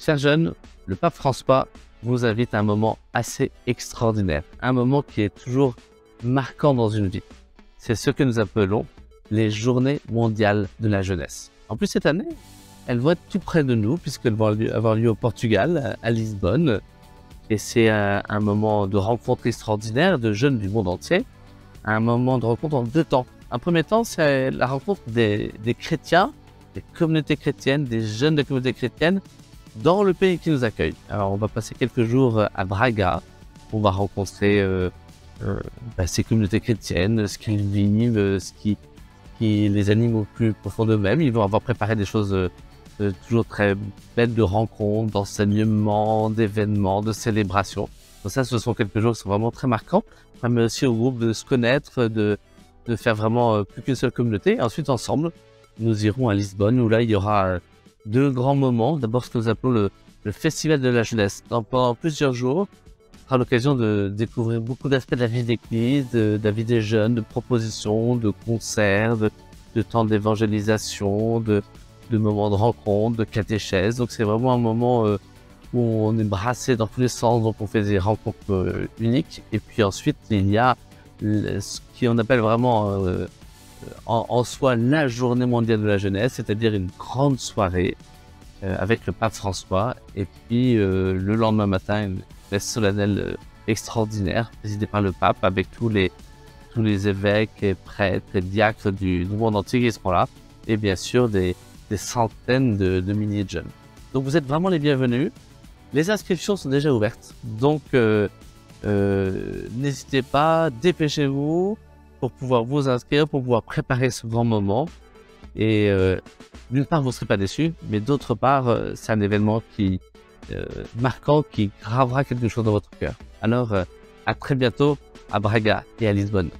Chers jeunes, le pape François vous invite à un moment assez extraordinaire, un moment qui est toujours marquant dans une vie. C'est ce que nous appelons les journées mondiales de la jeunesse. En plus, cette année, elles vont être tout près de nous, puisqu'elles vont avoir lieu au Portugal, à Lisbonne. Et c'est un, moment de rencontre extraordinaire de jeunes du monde entier, un moment de rencontre en deux temps. Un premier temps, c'est la rencontre des, des chrétiens, des communautés chrétiennes, des jeunes de communautés chrétiennes dans le pays qui nous accueille. Alors, on va passer quelques jours à Braga. On va rencontrer euh, euh, bah, ces communautés chrétiennes, ce qu'ils vivent, ce qui, qui les anime au plus profond d'eux-mêmes. Ils vont avoir préparé des choses euh, toujours très belles de rencontres, d'enseignements, d'événements, de célébrations. Donc ça, ce sont quelques jours qui sont vraiment très marquants. Mais aussi au groupe de se connaître, de, de faire vraiment plus qu'une seule communauté. Ensuite, ensemble, nous irons à Lisbonne où là, il y aura deux grands moments. D'abord, ce que nous appelons le, Festival de la jeunesse. Donc, pendant plusieurs jours, ce sera l'occasion de découvrir beaucoup d'aspects de la vie d'église, de, de, la vie des jeunes, de propositions, de concerts, de, temps d'évangélisation, de, de, moments de rencontre, de catéchèse. Donc, c'est vraiment un moment euh, où on est brassé dans tous les sens, donc on fait des rencontres euh, uniques. Et puis ensuite, il y a ce qu'on appelle vraiment euh, en, soi la journée mondiale de la jeunesse, c'est-à-dire une grande soirée euh, avec le pape François, et puis euh, le lendemain matin, une messe solennelle euh, extraordinaire, présidée par le pape, avec tous les, tous les évêques et prêtres et diacres du, monde entier qui seront là, et bien sûr des, des centaines de, de, milliers de jeunes. Donc vous êtes vraiment les bienvenus. Les inscriptions sont déjà ouvertes, donc n'hésitez pas, dépêchez-vous pour pouvoir vous inscrire, pour pouvoir préparer ce grand moment. Et euh, d'une part, vous ne serez pas déçus, mais d'autre part, euh, c'est un événement qui euh, marquant, qui gravera quelque chose dans votre cœur. Alors, à très bientôt à Braga et à Lisbonne.